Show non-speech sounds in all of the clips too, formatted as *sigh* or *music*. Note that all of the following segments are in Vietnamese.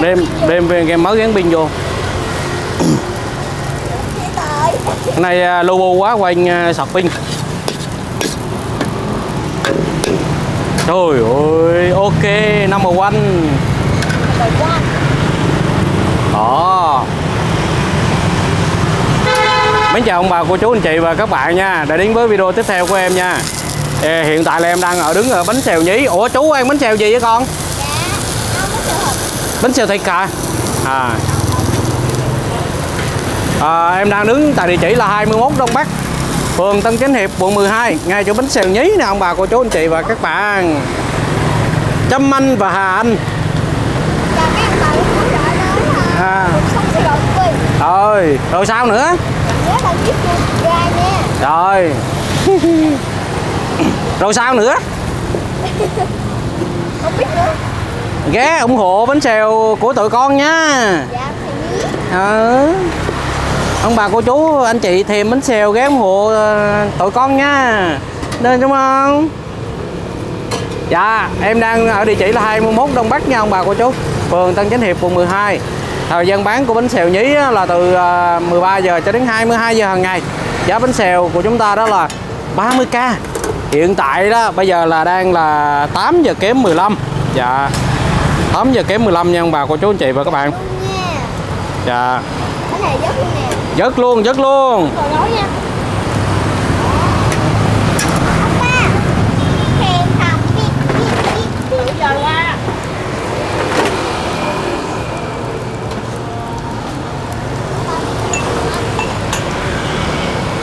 đem đem về cái mới gắn pin vô. Cái này à, bu quá quanh à, sạc pin trời ơi ok number one. Đó. Mến chào ông bà cô chú anh chị và các bạn nha. Đã đến với video tiếp theo của em nha. Hiện tại là em đang ở đứng ở bánh xèo nhí. Ủa chú ăn bánh xèo gì vậy con? Bánh xèo thịt cà. À. À, em đang đứng tại địa chỉ là 21 Đông Bắc phường Tân Chánh Hiệp quận 12 ngay chỗ bánh xèo nhí nè ông bà cô chú anh chị và các bạn. Trâm Anh và Hà Anh. À. rồi rồi sao nữa? Rồi. *laughs* Rồi sao nữa? Không biết nữa ghé ủng hộ bánh xèo của tụi con nha. Dạ ừ. ông bà cô chú anh chị thèm bánh xèo ghé ủng hộ ờ, tụi con nha. Nên đúng không? Dạ em đang ở địa chỉ là 21 Đông Bắc nha ông bà cô chú. Phường Tân Chánh Hiệp quận 12 thời gian bán của bánh xèo nhí là từ ờ, 13 giờ cho đến 22 giờ hàng ngày. Giá bánh xèo của chúng ta đó là 30k hiện tại đó bây giờ là đang là 8 giờ kém 15 dạ 8 giờ kém 15 nha ông bà, cô chú anh chị và các bạn. Dạ. Cái này rất luôn nè dứt luôn. Dứt luôn Mm-hmm nói nha ba hẹn học đi đi đi đi giờ qua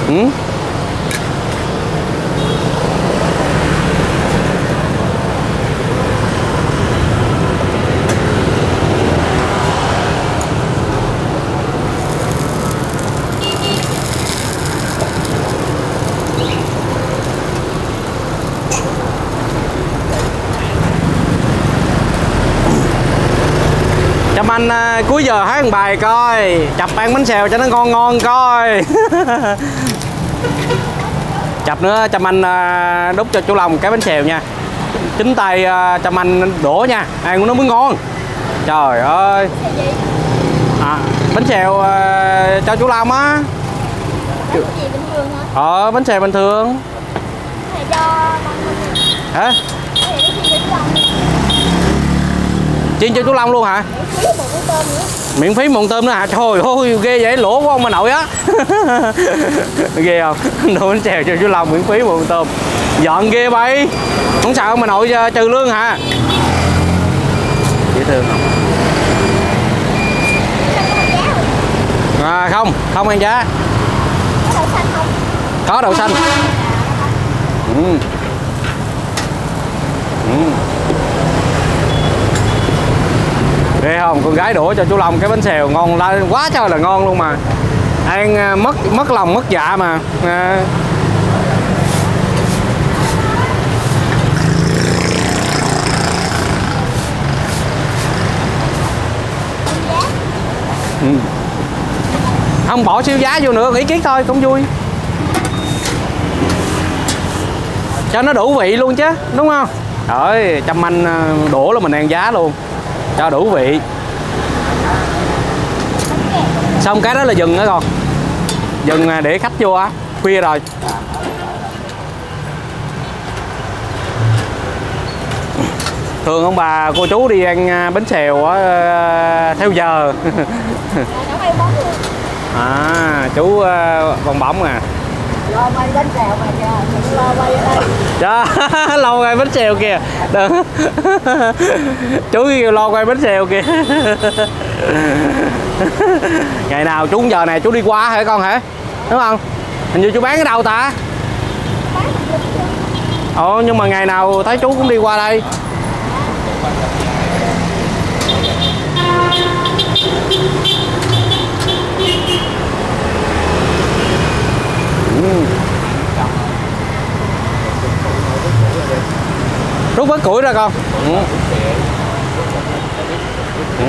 ừ? Chăm anh à, cuối giờ hát một bài coi. Chập ăn bánh xèo cho nó ngon ngon coi. *laughs* Chập nữa Chăm anh à, đút cho chú Long cái bánh xèo nha. Chính tay à, Chăm anh đổ nha. Ăn nó mới ngon. Trời ơi. À, Bánh xèo à, cho chú Long á. Ờ bánh xèo bình thường. Hả cái này để chi cho lòng Chiên cho chú Long luôn hả? Miễn phí mụn tôm nữa hả? Trời ơi ghê vậy lỗ của ông bà nội á. *laughs* Ghê không? Đồ bánh xèo cho chú Long miễn phí mụn tôm. Dọn ghê bay. Không sợ ông bà nội ờ, trừ lương hả? Dễ thương không? À, không không ăn giá. Có đậu xanh không? Có đậu xanh ừ. Ừ nghe không con gái đổ cho chú Long cái bánh xèo ngon la quá trời là ngon luôn mà. Ăn à, mất mất lòng mất dạ mà. À, ừ. không bỏ siêu giá vô nữa nghĩ kiến thôi cũng vui. Cho nó đủ vị luôn chứ đúng không? Rồi trăm anh à, đổ là mình ăn giá luôn cho đủ vị. Xong cái đó là dừng đó con. Dừng để khách vô á khuya rồi. Thường ông bà cô chú đi ăn à, bánh xèo á, à, theo giờ. *laughs* À chú bong bóng à lo bánh xèo mà kìa đừng lo ở đây Chà, lo quay bánh xèo kìa. Đừng. *laughs* chú kêu lo quay bánh xèo kìa. *laughs* Ngày nào chú giờ này chú đi qua hả con hả? Đúng không? Hình như chú bán ở đâu ta? Ồ nhưng mà ngày nào thấy chú cũng đi qua đây. Ừ. rút bớt củi ra con ừ. Ừ.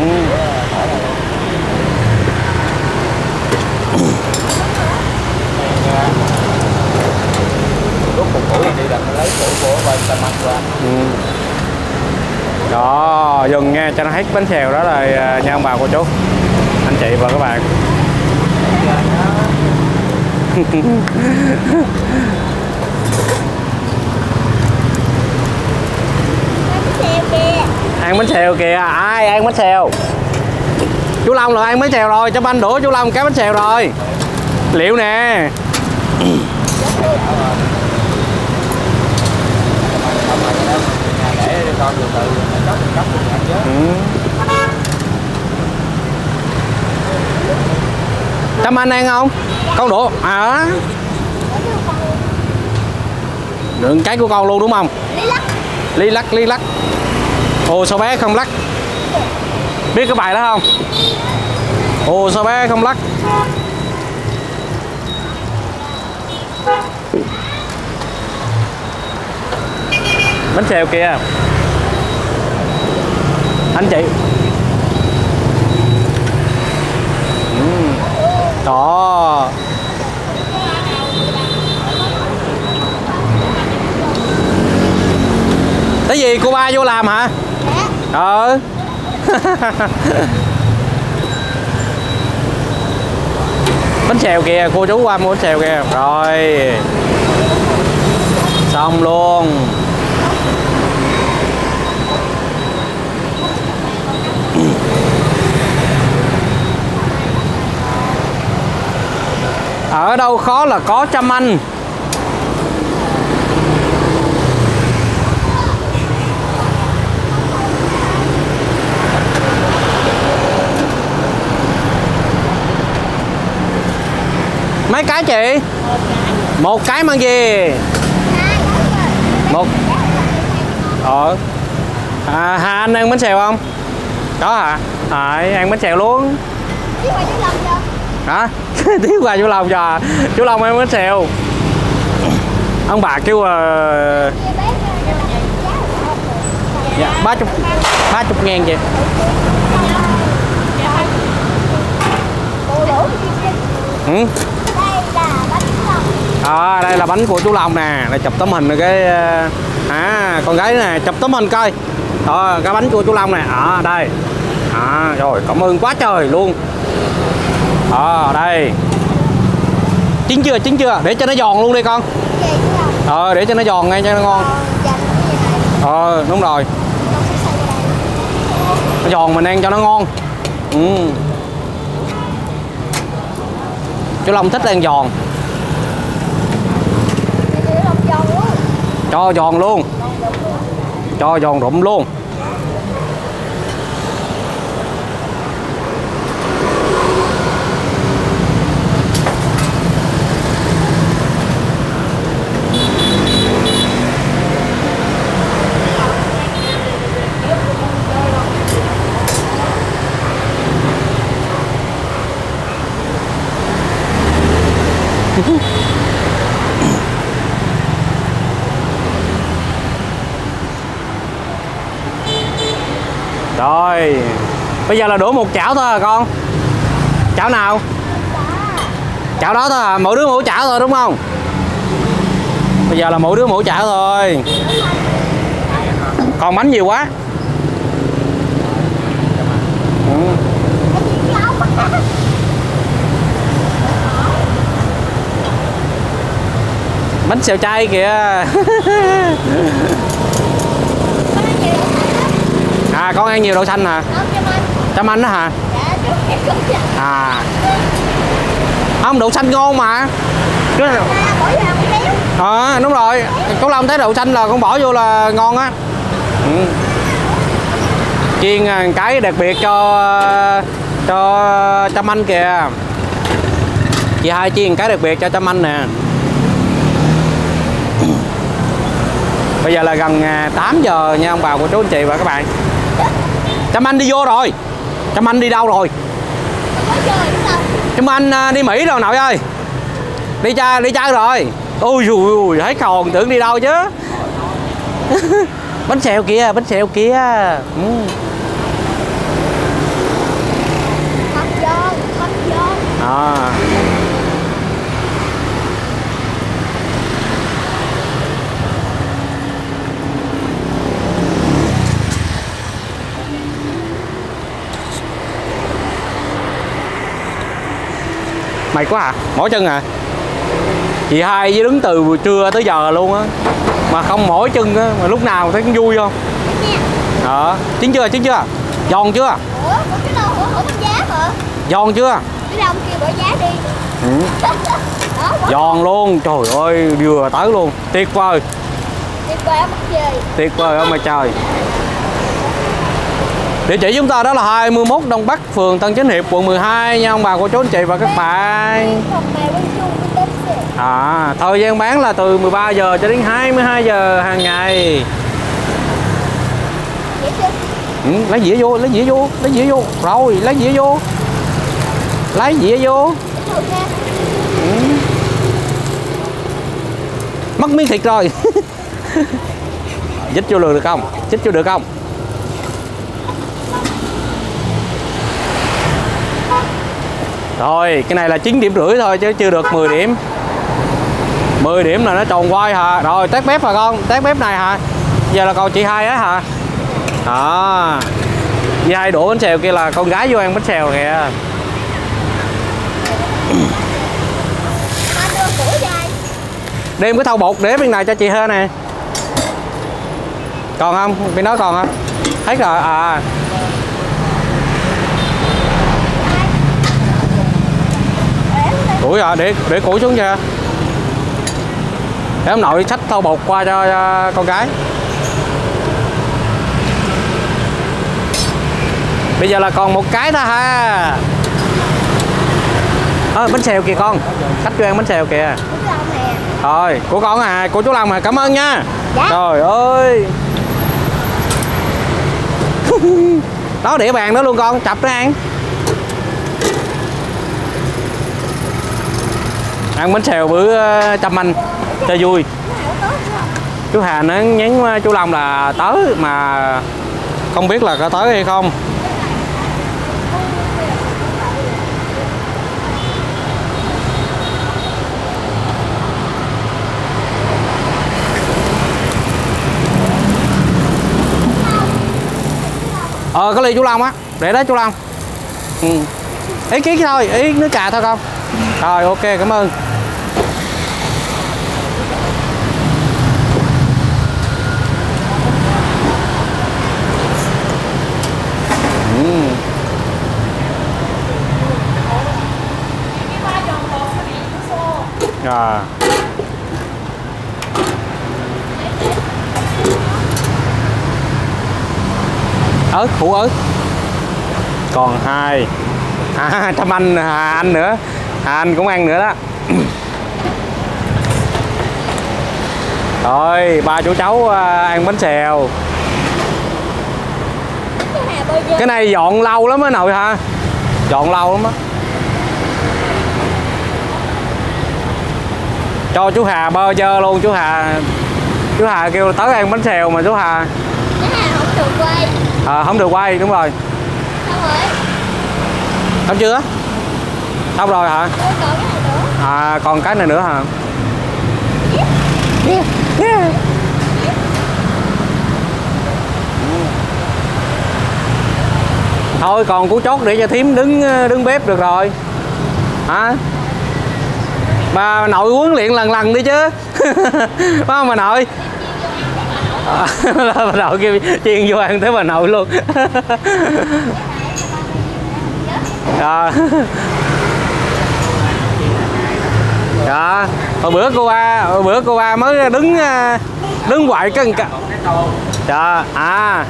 lúc một củ đi là lấy củi của bên ta mặc ra Đó, dừng nghe cho nó hết bánh xèo đó rồi à, nha ông bà cô chú anh chị và các bạn *laughs* ăn bánh xèo kìa. Ai ăn bánh xèo? Chú Long là ăn bánh xèo rồi. Cho banh đũa chú Long cái bánh xèo rồi. Liệu nè. Để con từ từ nó chốc chốc cũng ăn chứ ừ. Tâm anh ăn không? Con đũa à đựng cái của con luôn đúng không? Lý lắc. Ly lắc ly lắc. Ồ sao bé không lắc? Biết cái bài đó không? Ồ sao bé không lắc? Bánh xèo kìa. Anh chị đó. Cái gì? Cô ba vô làm hả? Dạ. Ờ. *laughs* Bánh xèo kìa cô chú qua mua bánh xèo kìa. Rồi. Xong luôn ở đâu khó là có trăm anh. Mấy cái chị? Một cái mang gì? Một. Ờ. À, hà anh ăn bánh xèo không? Có hả? À, ăn bánh xèo luôn hả? *laughs* Thiếu quà chú long cho. Chú long em bánh xèo. Ông bà kêu uh, dạ, ba chục ba chục ngàn vậy ừ. à, đây là bánh của chú long nè. Đây chụp tấm hình cái ờ, à con gái nè chụp tấm hình coi. Đó, cái bánh của chú long nè. Ở đây. À, rồi cảm ơn quá trời luôn ở đây. Chín chưa chín chưa? Để cho nó giòn luôn đi con. Ờ để cho nó giòn ngay cho nó ngon. Này ờ đúng rồi. Nó giòn mình ăn cho nó ngon. Ừ. chú long thích ăn giòn. Cho giòn luôn. Cho giòn rụm luôn *laughs* Rồi, Bây giờ là đổ một chảo thôi à con. Chảo nào? Chảo đó thôi à Mỗi đứa mỗi chảo thôi đúng không? Bây giờ là mỗi đứa mỗi chảo thôi. Còn bánh nhiều quá. Ừ. Bánh xèo chay kìa. À con ăn nhiều đậu xanh hả? Cho anh. Đó hả? Dạ À. Không đậu xanh ngon mà. Ờ đúng rồi. Chú Long thấy đậu xanh là con bỏ vô là ngon á. Ừ. Chiên à, cái đặc biệt cho Cho Trâm Anh kìa. Chị hai chiên cái đặc biệt cho Trâm Anh nè Bây giờ là gần à, 8 giờ nha ông bà cô chú anh chị và các bạn. Trâm Anh đi vô rồi. Trâm Anh đi đâu rồi? Trâm Anh à, đi Mỹ rồi nội ơi. Đi chơi đi chơi rồi. Ôi dùi ui thấy còn tưởng đi đâu chứ. *laughs* Bánh xèo kìa bánh xèo kìa. Ừ. À. mày quá à? Mỏi chân à? Chị hai với đứng từ buổi trưa tới giờ luôn á. Mà không mỏi chân á mà lúc nào thấy cũng vui không? Đó chín chưa? Chín chưa? Giòn chưa? Ủa, cái đâu ủa bán giá mà. giòn chưa? Cái đâu kia bỏ giá đi. ừ. *laughs* Đó, giòn luôn. Trời ơi vừa tới luôn. Tuyệt vời. Tuyệt vời ông tuyệt vời trời Địa chỉ chúng ta đó là 21 Đông Bắc, phường Tân Chánh Hiệp, quận 12 nha ông bà cô chú anh chị và các bạn. À, thời gian bán là từ 13 giờ cho đến 22 giờ hàng ngày. Ừ, lấy dĩa vô, lấy dĩa vô, lấy dĩa vô. Rồi, lấy dĩa vô. Lấy dĩa vô. Ừ. Mất miếng thịt rồi. *laughs* Dít vô được không? Dít vô được không? Rồi, cái này là 9 điểm rưỡi thôi chứ chưa được 10 điểm 10 điểm là nó tròn quay hả Rồi, test bếp hả con? test bếp này hả? Giờ là con chị hai á hả? Đó Chị hai đổ bánh xèo kia là con gái vô ăn bánh xèo kìa Đem cái thau bột để bên này cho chị hơ nè Còn không? Bên đó còn không? Hết rồi, à Lên. Củi à, để để củi xuống chưa Để ông nội xách thau bột qua cho, cho con gái. Bây giờ là còn một cái thôi ha. Ơ bánh xèo kìa con. Khách cho ăn bánh xèo kìa. Rồi. Rồi, của con à, của chú Long à, cảm ơn nha. Dạ. Trời ơi. *laughs* Đó để bàn đó luôn con, chập nó ăn Ăn bánh xèo bữa ờ, trăm anh cho vui. Chú Hà nó nhắn ờ, chú Long là tới mà không biết là có tới hay không. Ờ có ly chú Long á. Để đó chú Long. Ừ. Ý kiến thôi, ý nước cà thôi không? Rồi ok cảm ơn. À. ớt hũ ớt. Còn hai. À *laughs* thăm anh à, anh nữa. À, anh cũng ăn nữa đó. *clears throat* Rồi ba chú cháu à, ăn bánh xèo. Cái này cái dọn lâu lắm á nội hả? Dọn lâu lắm á cho chú Hà bơ chơ luôn chú Hà. Chú Hà kêu tới ăn bánh xèo mà chú Hà. Cái này không được quay. à, không được quay đúng rồi. Xong rồi. xong chưa? Xong rồi hả? Tôi còn cái này nữa. à còn cái này nữa hả? Thôi còn cú chốt để cho thím đứng đứng bếp được rồi. Hả bà nội huấn luyện lần lần đi chứ *laughs* phải không bà nội à, *laughs* bà nội kêu chiên vô ăn tới bà nội luôn *laughs* à. Dạ, hồi bữa cô ba, hồi bữa cô ba mới đứng à, đứng quậy cái cả. Dạ, à.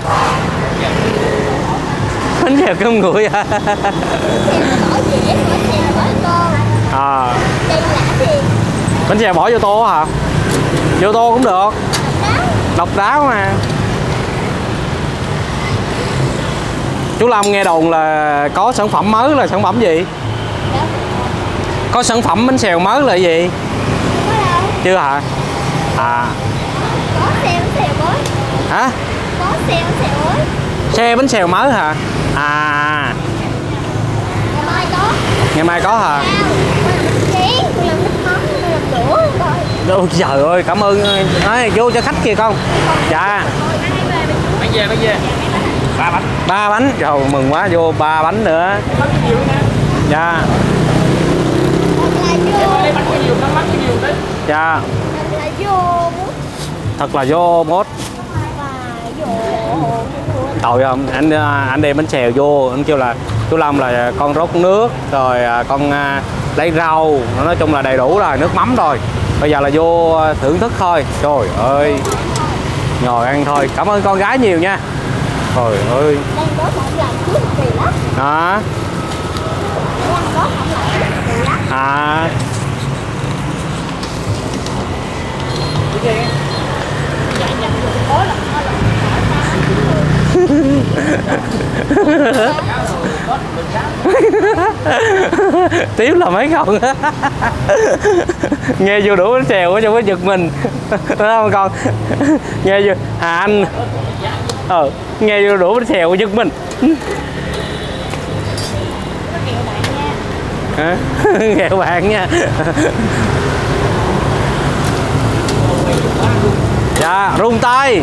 Bánh dẹp cơm nguội à. Bỏ dễ, bỏ dễ, bỏ tô à. Bánh xèo bỏ vô tô hả? Vô tô cũng được, độc đáo mà. Chú Lâm nghe đồn là có sản phẩm mới là sản phẩm gì? Có sản phẩm bánh xèo mới là gì? Chưa hả? À, Có xe bánh xèo mới. hả? Có xe bánh xèo mới. Xe bánh xèo mới hả? À, Ngày mai có. ngày mai có hả? Sao? Tôi làm bánh chén, tôi làm bánh mắm, tôi làm đũa rồi. Ôi trời ơi, cảm ơn. Nói vô cho khách kìa con. Dạ, Bán về, bán về. Ba bánh. ba bánh. Trời mừng quá, vô ba bánh nữa. Dạ. bánh bánh dạ Thật là vô mốt tội không anh à, anh đem bánh xèo vô anh kêu là chú Lâm là con rốt nước rồi à, con lấy rau nói chung là đầy đủ rồi nước mắm rồi. Bây giờ là vô à, thưởng thức thôi. Trời ơi. Ngồi ăn thôi. Cảm ơn con gái nhiều nha. Trời ơi. Đó à *laughs* *laughs* tiếp là mấy con *laughs* nghe vô đủ bánh trèo ở cho mới giật mình. *laughs* Đúng không con? Nghe vô à anh. Ờ nghe vô đủ bánh trèo giật mình. Hả? Nghèo bạn nha. Dạ rung tay.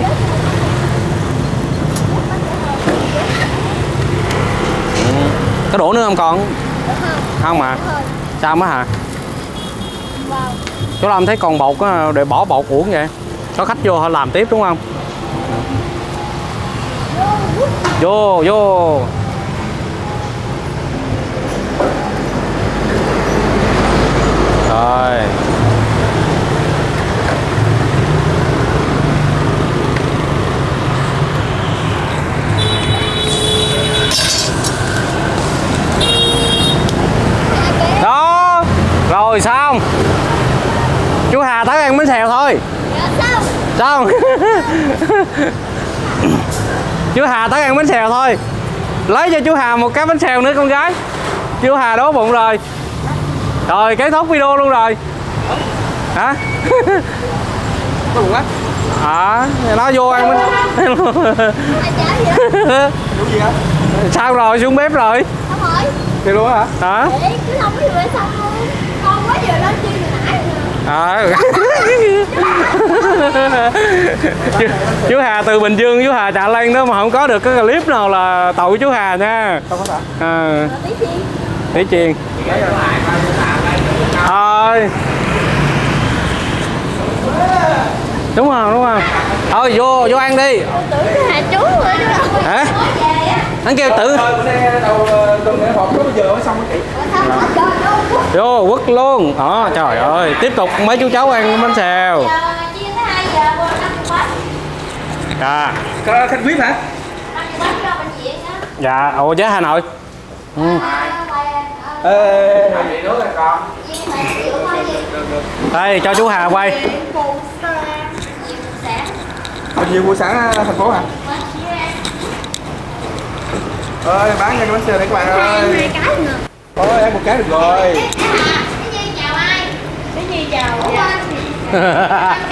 Có đổ nữa không con? Không mà sao mới hả? Wow chú Lâm thấy còn bột á, để bỏ bột uổng vậy. Có khách vô họ làm tiếp đúng không? Vô vô rồi đó rồi xong chú Hà tới ăn bánh xèo thôi Dạ sao xong chú Hà tới ăn bánh xèo thôi. Lấy cho chú Hà một cái bánh xèo nữa con gái. Chú Hà đói bụng rồi. Rồi kết thúc video luôn rồi. Hả? Có bụng á. à nó vô ăn bánh sao rồi? Xuống bếp rồi. Thì luôn hả? hả? Để à. chú, chú Hà từ Bình Dương chú Hà chạy lên đó mà không có được cái clip nào là tội chú Hà nha. Không có hả? Tí chi để chiền thôi. Đúng không đúng không? Thôi vô vô ăn đi. Hả hắn kêu tự đâu quất vô quất luôn đó trời ơi tiếp tục mấy chú cháu ăn bánh xèo Giờ chia tới 2 giờ qua 5 bánh dạ Có khách VIP hả? 5 bánh cho bệnh viện á dạ ủa chế hà nội ừ. Ê. Gì đây cho chú Hà quay Bao nhiêu buổi sáng thành phố hả? Ơi, bán cho cái bánh xèo này các bạn hai ơi. cái nữa. Thôi, ăn một cái được rồi. Cái gì chào ai? Cái gì chào Ủa anh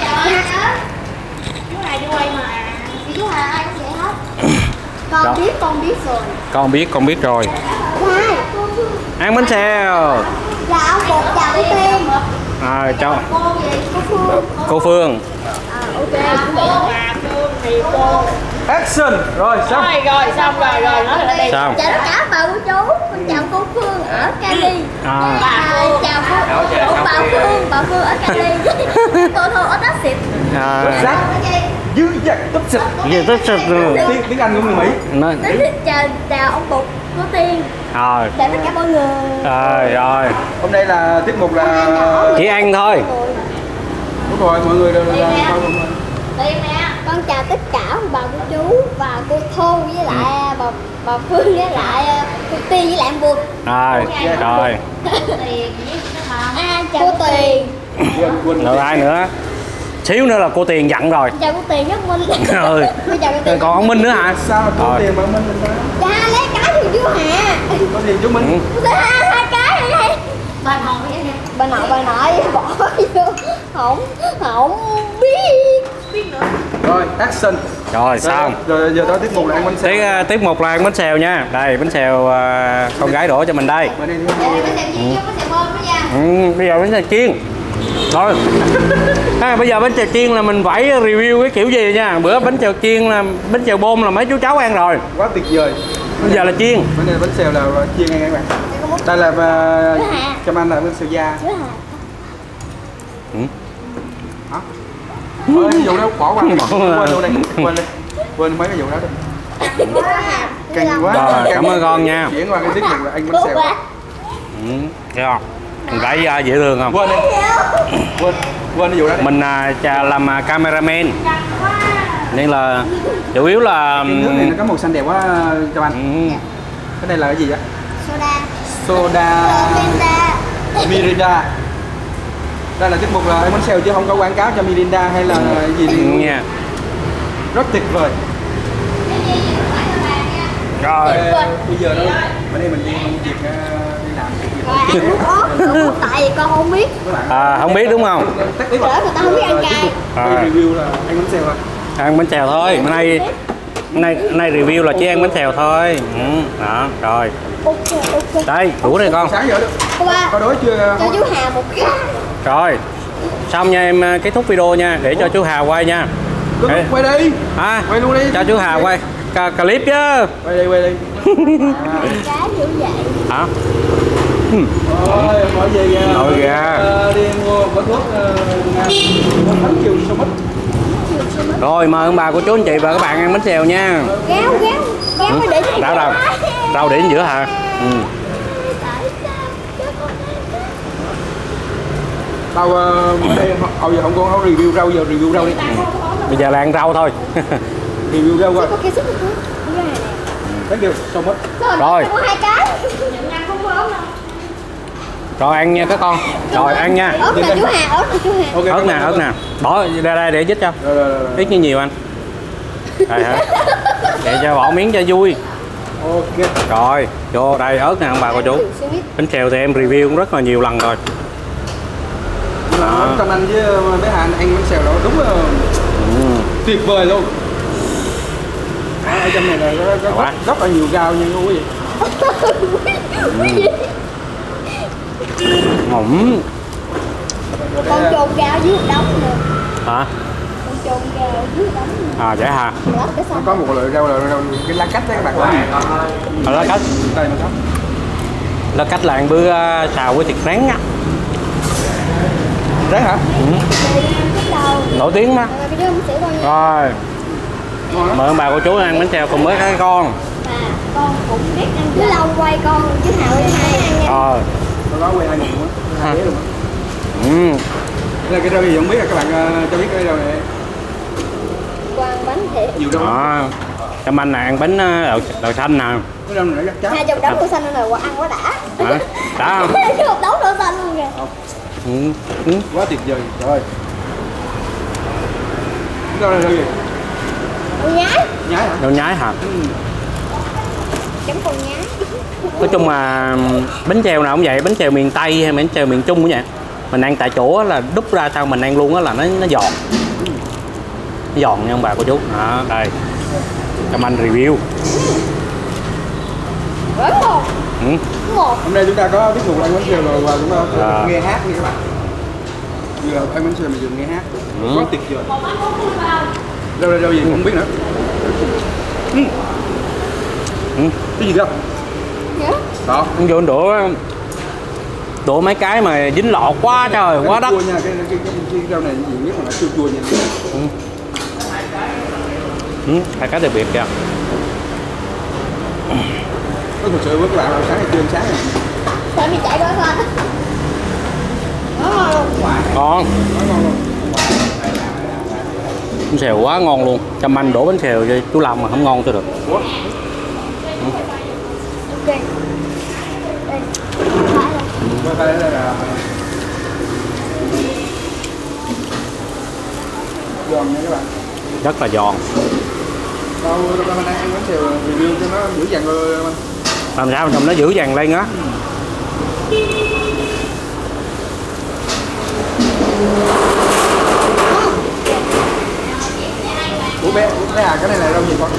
Chào ai đó Chú Hà đi quay mà. Chú Hà ai cũng vậy hết. Đó. Con biết con biết rồi. Con biết con biết rồi. Hai ăn bánh xèo. Dạ ông bột chào cô Tiên. À, cho. Cô Phương cô Phương. À ok chuẩn bị Hà Phương thì cô Action. Rồi, xong. Rồi rồi xong rồi rồi nói là đây sao Chào tất cả bà cô chú Con chào cô Phương ở Cali À. Bà chào cô Ủa, bà Phương Bà Phương ở Cali Cô Thu ở Đắk Xịt à. Dư dật tức xịt. gì tức sực rồi Tiếng, tiếng Anh của người Mỹ. nói chào chào ông Bụt cô Tiên rồi Chào tất cả mọi người rồi rồi Hôm nay là tiết mục là chỉ ăn thôi đúng rồi mọi người đều là là- Đây nè Con chào tất cả bà cô chú và cô Thu với lại bà, bà Phương với lại ờ, cô Tiên với lại em Bụt rồi rồi. À chào cô Tiền. Rồi ai nữa? Xíu nữa là cô tiền dặn rồi. Chào cô Tiền nhất Minh. *laughs* Ừ. Cô chào cô Tiền. Còn ông Minh nữa hả? Sao có Rồi. tiền mà mình mình sao? Cha lấy cái thì chú Hà. Có tiền chú Ừ. Minh? Cô Tiền hai, hai cái này đây Bà nội Bà nội bà *laughs* nội bỏ vô. Không Không biết. Biết nữa rồi action. Rồi xong. rồi, giờ đó tiết mục là ăn bánh xèo tiếp à, tiếp một là ăn bánh xèo nha. Đây bánh xèo à, con gái đổ cho mình đây. Xèo xèo ừ, bây giờ bánh xèo chiên. Rồi *laughs* à, bây giờ bánh xèo chiên là mình phải review cái kiểu gì nha. Bữa bánh xèo chiên là bánh xèo bôm là mấy chú cháu ăn rồi. Quá tuyệt vời. Bây giờ là chiên. Bánh này bánh xèo là chiên ngay các bạn. Đây là Hà. cho anh là bên sầu da. Ừ. hả Ôi, cái vụ đó bỏ qua. Bỏ qua. quên luôn đây quên đi quên mấy cái vụ đó đi. Căng quá. Rồi, cảm ơn con nha. chuyển qua cái tiết mục là anh bánh xèo. Ừ. thấy không? Mình gãy da dễ thương không? Quên đi. Quên quên cái vụ đó đi. Mình à, chà- làm à, cameraman. Nên là chủ yếu là cái nước này nó có màu xanh đẹp quá cho anh. Ừ, cái này là cái gì á Soda. soda. Soda. Mirinda đây là tiết mục là bánh xèo chứ không có quảng cáo cho Mirinda hay là gì đi nha rất tuyệt vời. Rồi. Ờ, bây giờ đó bữa nay mình đi công việc ờ, đi làm việc. Rồi, ăn có tại vì con không biết. À, không biết đúng không? Rồi Đó, người ta không biết ăn cay. À. Review là anh bánh xèo à ăn bánh xèo thôi. Bữa nay nay, nay review là chỉ ăn bánh xèo thôi. Ừ, đó rồi. Ok, ok. đây đủ đây con. Sáng giờ có đói chưa cho chú Hà một cái. Rồi xong nha em à, kết thúc video nha để cho chú Hà quay nha. Cứ Ê. quay đi. À, quay luôn đi. cho chú Hà quay. Ca- clip chứ. Quay đi quay đi. Cá dữ vậy. hả Ôi, mọi gì ờ, Nội ờ, đi mua có thuốc ờ, Nam. bánh chiều sao mất rồi mời ông bà cô chú anh chị và các bạn ăn bánh xèo nha. Ghéo. Ghéo mới để cho đâu đâu đâu để giữa hả? Ừ. Tại sao? Chứ con thấy đâu ờ, đây hầu giờ không có không review rau giờ review rau đi. Bây giờ là ăn rau thôi. *laughs* Review rau Rồi. Ăn không có ớt đâu. rồi ăn nha các con. Rồi ăn nha. Ớt nè chú Hà, ớt nè chú Hà. ok ớt nè ớt nè. Bỏ ra đây để dít cho. Rồi rồi rồi, rồi. Ít như nhiều anh. Đây hả? *laughs* Để cho bỏ miếng cho vui. Ok. Rồi vô đây ớt nè ông bà cô chú. bánh xèo thì em review cũng rất là nhiều lần rồi À. trong anh với bé Hà anh bánh xèo đó đúng là ừ. tuyệt vời luôn Đó, ở trong này là có, có, Quá. rất, rất là nhiều rau nha quý vị *laughs* Ừm. Con trộn gạo dưới đống nữa. hả Con trộn gạo dưới nữa. à vậy hả Lót cái nó có một loại rau là rau cái lá cách đấy các bạn có Ở lá cách đây mà có lá cách là ăn bữa à, xào với thịt rán á rắn hả ừ. Cái nổi tiếng mà Rồi cái con rồi mời ông bà cô chú ăn bánh xèo cùng với các con con cũng biết ăn Cứ lâu quay con chứ Hà quay hai ăn nha. ờ nó có quay hai người luôn á hai luôn ừ. đây là cái rau gì không biết là các bạn ờ, cho biết cái rau này Quang bánh thiệt. nhiều đó em anh này ăn bánh à, đậu, đậu xanh nè cái Hai chục đống đậu xanh này quá ăn quá đã. hả đã không Chứ một đống đậu xanh luôn kìa. Ừ. Ừ. quá tuyệt vời trời ơi cái rau này rau gì nhái. nhái hả đậu nhái hả ừ. Chấm con nhái. nói chung là bánh xèo nào cũng vậy bánh xèo miền tây hay bánh xèo miền trung cũng vậy mình ăn tại chỗ là đúc ra sau mình ăn luôn á là nó nó giòn nó giòn nha ông bà cô chú đó đây cho anh review. Ừ. Hôm nay chúng ta có tiết mục ăn bánh xèo rồi và chúng ta À. nghe hát nha các bạn vừa ăn bánh xèo mà vừa nghe hát Ừ. quá tuyệt vời rau này rau gì không biết nữa ừ. Ừ. cái gì cơ Nhớ. đó Ông vô đổ đổ mấy cái mà dính lọt quá trời quá đất chua nha cái, cái, cái, cái rau này gì biết mà nó chua chua nha ừ. hai cái đặc biệt kìa có thật sự với các bạn là sáng hay trưa sáng này Sao mình chạy đói luôn. ngon nói ngon luôn bánh xèo quá ngon luôn chăm anh đổ bánh xèo cho chú Lâm mà không ngon tôi được Ủa? Ok. Đây. Phải rồi. Qua đây là là giòn nha các bạn rất là giòn đâu đang ăn bánh xèo review cho nó dữ dằn rồi mình làm sao trong nó giữ dàn lên á. Ủa bé bé à cái này là rau gì con?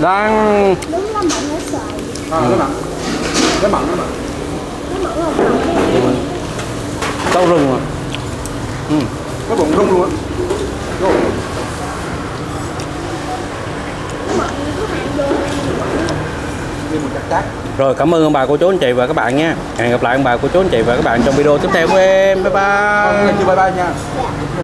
Đang Đúng là mặn nó xoài. à, nó mặn. Nó mặn nó mặn Nó mặn là rau rừng à. Ừ. nó bụng rung luôn á Thêm một chắc rồi cảm ơn ông bà cô chú anh chị và các bạn nha. Hẹn gặp lại ông bà cô chú anh chị và các bạn trong video tiếp theo của em. Bye bye. Bye bye nha.